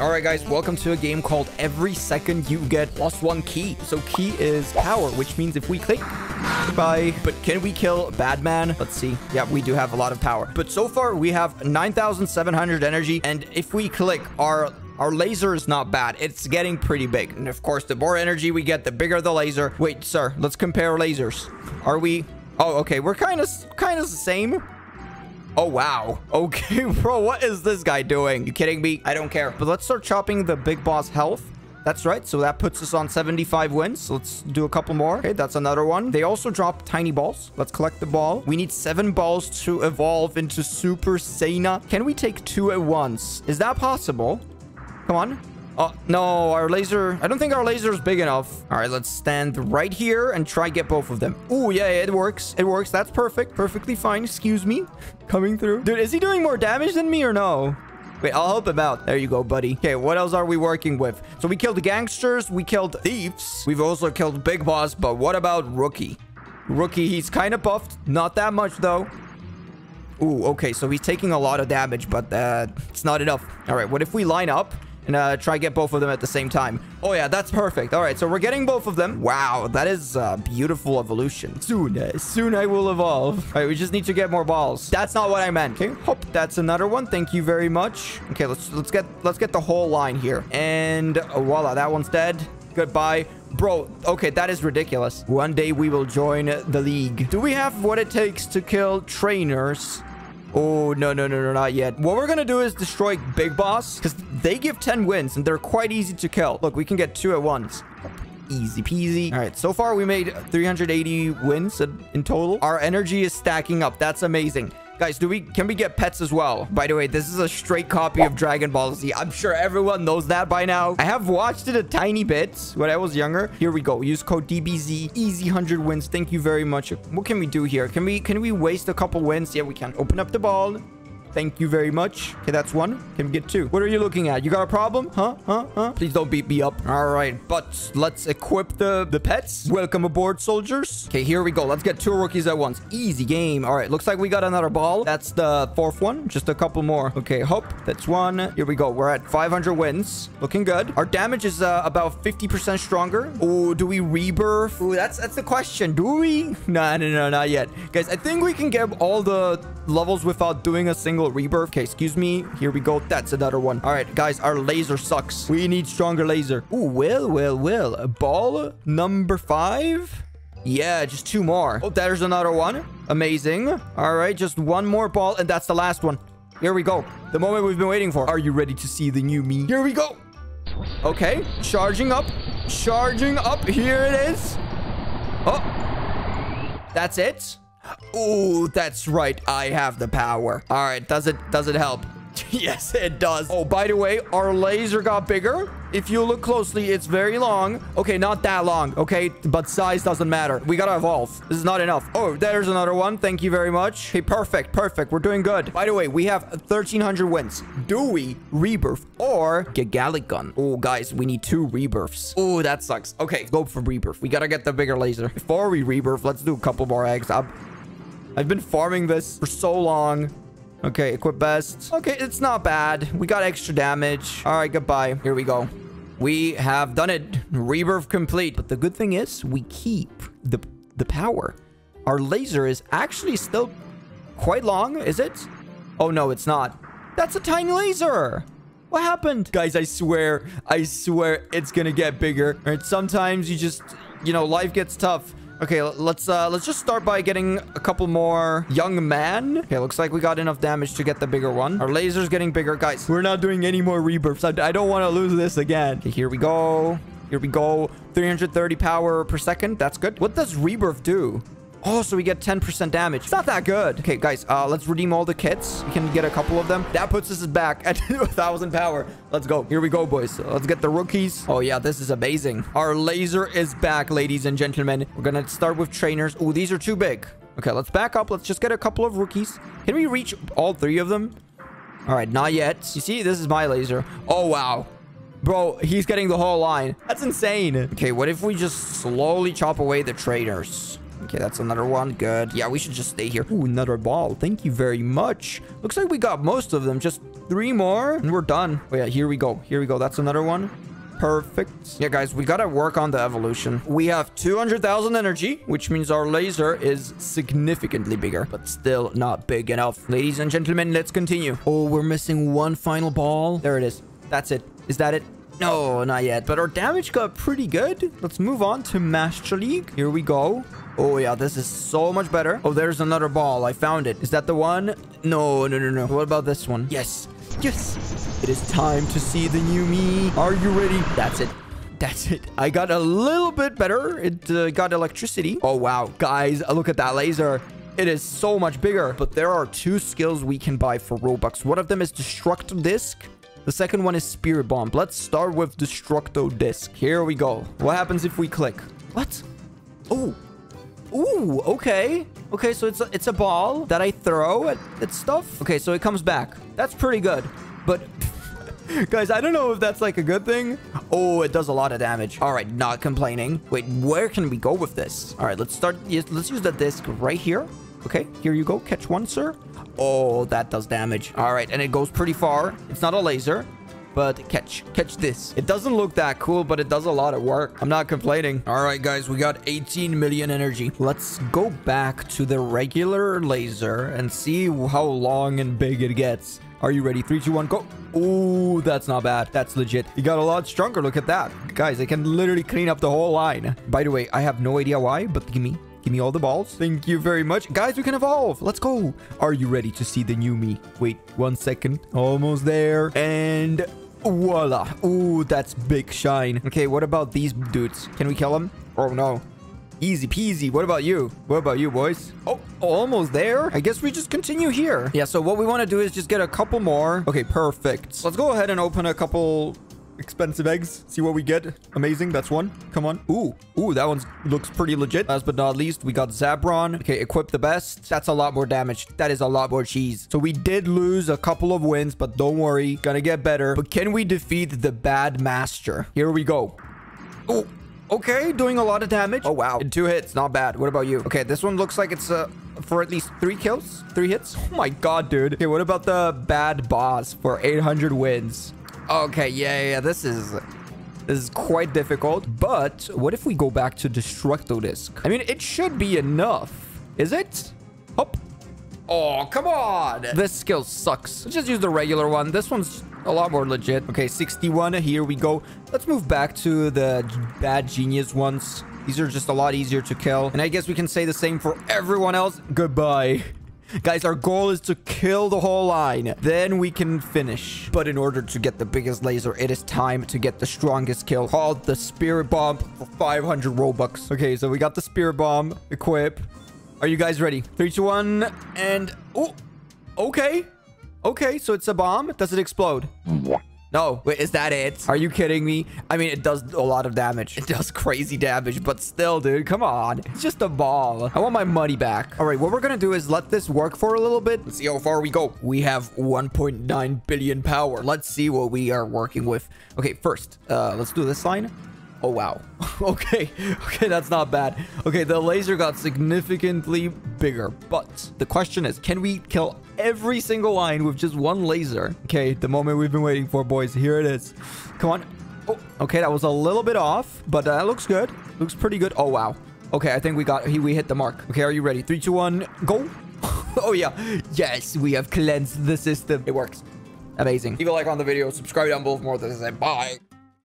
All right, guys, welcome to a game called Every Second You Get Plus One Ki. So ki is power, which means if we click, goodbye. But can we kill Badman? Let's see. Yeah, we do have a lot of power. But so far, we have 9,700 energy. And if we click, our our laser is not bad. It's getting pretty big. And of course, the more energy we get, the bigger the laser. Wait, sir, let's compare lasers. Are we... Oh, okay. We're kind of kind of the same. Oh, wow. Okay, bro, what is this guy doing? You kidding me? I don't care. But let's start chopping the big boss health. That's right. So that puts us on 75 wins. Let's do a couple more. Okay, that's another one. They also drop tiny balls. Let's collect the ball. We need seven balls to evolve into Super Saiyan. Can we take two at once? Is that possible? Come on. Oh, no, our laser... I don't think our laser is big enough. All right, let's stand right here and try get both of them. Oh, yeah, it works. It works. That's perfect. Perfectly fine. Excuse me. Coming through. Dude, is he doing more damage than me or no? Wait, I'll help him out. There you go, buddy. Okay, what else are we working with? So we killed gangsters. We killed thieves. We've also killed Big Boss. But what about Rookie? Rookie, he's kind of buffed. Not that much, though. Ooh, okay, so he's taking a lot of damage, but uh, it's not enough. All right, what if we line up and uh, try get both of them at the same time. Oh, yeah, that's perfect. All right, so we're getting both of them. Wow, that is a beautiful evolution. Soon, uh, soon I will evolve. All right, we just need to get more balls. That's not what I meant. Okay, hope that's another one. Thank you very much. Okay, let's let's get let's get the whole line here. And uh, voila, that one's dead. Goodbye. Bro, okay, that is ridiculous. One day we will join the league. Do we have what it takes to kill trainers? Oh, no, no, no, no, not yet. What we're going to do is destroy Big Boss because they give 10 wins and they're quite easy to kill. Look, we can get two at once. Easy peasy. All right, so far we made 380 wins in total. Our energy is stacking up. That's amazing. Guys, do we can we get pets as well? By the way, this is a straight copy of Dragon Ball Z. I'm sure everyone knows that by now. I have watched it a tiny bit when I was younger. Here we go. Use code DBZ. Easy 100 wins. Thank you very much. What can we do here? Can we can we waste a couple wins? Yeah, we can. Open up the ball. Thank you very much. Okay, that's one. Can we get two? What are you looking at? You got a problem? Huh? Huh? Huh? Please don't beat me up. All right, but let's equip the, the pets. Welcome aboard, soldiers. Okay, here we go. Let's get two rookies at once. Easy game. All right, looks like we got another ball. That's the fourth one. Just a couple more. Okay, hope. That's one. Here we go. We're at 500 wins. Looking good. Our damage is uh, about 50% stronger. Oh, do we rebirth? Oh, that's that's the question. Do we? No, no, no, not yet. Guys, I think we can get all the levels without doing a single rebirth. Okay, excuse me. Here we go. That's another one. All right, guys, our laser sucks. We need stronger laser. Ooh, well, well, well. Ball number five. Yeah, just two more. Oh, there's another one. Amazing. All right, just one more ball, and that's the last one. Here we go. The moment we've been waiting for. Are you ready to see the new me? Here we go. Okay, charging up. Charging up. Here it is. Oh, that's it. Oh, that's right. I have the power. All right. Does it does it help? yes, it does. Oh, by the way, our laser got bigger. If you look closely, it's very long. Okay, not that long, okay? But size doesn't matter. We gotta evolve. This is not enough. Oh, there's another one. Thank you very much. Hey, perfect, perfect. We're doing good. By the way, we have 1,300 wins. Do we rebirth or get Gun? Oh, guys, we need two rebirths. Oh, that sucks. Okay, go for rebirth. We gotta get the bigger laser. Before we rebirth, let's do a couple more eggs. I'm I've been farming this for so long. Okay, equip best. Okay, it's not bad. We got extra damage. All right, goodbye. Here we go. We have done it. Rebirth complete. But the good thing is we keep the, the power. Our laser is actually still quite long, is it? Oh, no, it's not. That's a tiny laser. What happened? Guys, I swear, I swear it's gonna get bigger. Right, sometimes you just, you know, life gets tough. Okay, let's uh let's just start by getting a couple more young man. Okay, looks like we got enough damage to get the bigger one. Our laser's getting bigger. Guys, we're not doing any more rebirths. I, I don't want to lose this again. Okay, here we go. Here we go. 330 power per second. That's good. What does rebirth do? Oh, so we get 10% damage. It's not that good. Okay, guys, uh, let's redeem all the kits. We can get a couple of them. That puts us back at 1,000 power. Let's go. Here we go, boys. Let's get the rookies. Oh, yeah, this is amazing. Our laser is back, ladies and gentlemen. We're to start with trainers. Oh, these are too big. Okay, let's back up. Let's just get a couple of rookies. Can we reach all three of them? All right, not yet. You see, this is my laser. Oh, wow. Bro, he's getting the whole line. That's insane. Okay, what if we just slowly chop away the trainers? Okay, that's another one. Good. Yeah, we should just stay here. Ooh, another ball. Thank you very much. Looks like we got most of them. Just three more and we're done. Oh, yeah, here we go. Here we go. That's another one. Perfect. Yeah, guys, we gotta work on the evolution. We have 200,000 energy, which means our laser is significantly bigger, but still not big enough. Ladies and gentlemen, let's continue. Oh, we're missing one final ball. There it is. That's it. Is that it? No, not yet. But our damage got pretty good. Let's move on to Master League. Here we go. Oh, yeah, this is so much better. Oh, there's another ball. I found it. Is that the one? No, no, no, no. What about this one? Yes. Yes. It is time to see the new me. Are you ready? That's it. That's it. I got a little bit better. It uh, got electricity. Oh, wow. Guys, look at that laser. It is so much bigger. But there are two skills we can buy for Robux. One of them is Destructo Disc. The second one is Spirit Bomb. Let's start with Destructo Disc. Here we go. What happens if we click? What? Oh. Ooh, okay. Okay, so it's a, it's a ball that I throw at, at stuff. Okay, so it comes back. That's pretty good. But Guys, I don't know if that's like a good thing. Oh, it does a lot of damage. All right, not complaining. Wait, where can we go with this? All right, let's start. Let's use the disc right here. Okay, here you go. Catch one, sir. Oh, that does damage. All right, and it goes pretty far. It's not a laser, but catch, catch this. It doesn't look that cool, but it does a lot of work. I'm not complaining. All right, guys, we got 18 million energy. Let's go back to the regular laser and see how long and big it gets. Are you ready? Three, two, one, go. Oh, that's not bad. That's legit. You got a lot stronger. Look at that. Guys, I can literally clean up the whole line. By the way, I have no idea why, but give me Give me all the balls. Thank you very much. Guys, we can evolve. Let's go. Are you ready to see the new me? Wait, one second. Almost there. And voila. Ooh, that's big shine. Okay, what about these dudes? Can we kill them? Oh, no. Easy peasy. What about you? What about you, boys? Oh, almost there. I guess we just continue here. Yeah, so what we want to do is just get a couple more. Okay, perfect. Let's go ahead and open a couple expensive eggs. See what we get. Amazing. That's one. Come on. Ooh. Ooh, that one looks pretty legit. Last but not least, we got Zabron. Okay, equip the best. That's a lot more damage. That is a lot more cheese. So we did lose a couple of wins, but don't worry. Gonna get better. But can we defeat the bad master? Here we go. Oh, okay. Doing a lot of damage. Oh, wow. In two hits. Not bad. What about you? Okay, this one looks like it's uh, for at least three kills. Three hits. Oh, my God, dude. Okay, what about the bad boss for 800 wins? Okay, yeah, yeah, this is... This is quite difficult, but what if we go back to Destructo Disc? I mean, it should be enough. Is it? Hop. Oh, come on. This skill sucks. Let's just use the regular one. This one's a lot more legit. Okay, 61. Here we go. Let's move back to the bad genius ones. These are just a lot easier to kill. And I guess we can say the same for everyone else. Goodbye. Guys, our goal is to kill the whole line. Then we can finish. But in order to get the biggest laser, it is time to get the strongest kill called the Spirit Bomb for 500 Robux. Okay, so we got the Spirit Bomb. Equip. Are you guys ready? Three, two, one, and... Oh, okay. Okay, so it's a bomb. Does it explode? No, wait, is that it? Are you kidding me? I mean, it does a lot of damage. It does crazy damage, but still, dude, come on. It's just a ball. I want my money back. All right, what we're gonna do is let this work for a little bit. Let's see how far we go. We have 1.9 billion power. Let's see what we are working with. Okay, first, uh, let's do this line. Oh, wow. okay. Okay, that's not bad. Okay, the laser got significantly bigger. But the question is, can we kill every single line with just one laser? Okay, the moment we've been waiting for, boys. Here it is. Come on. Oh, okay, that was a little bit off, but uh, that looks good. Looks pretty good. Oh, wow. Okay, I think we got... We hit the mark. Okay, are you ready? Three, two, one, go. oh, yeah. Yes, we have cleansed the system. It works. Amazing. Leave a like on the video. Subscribe down below for more. of This is it. Bye.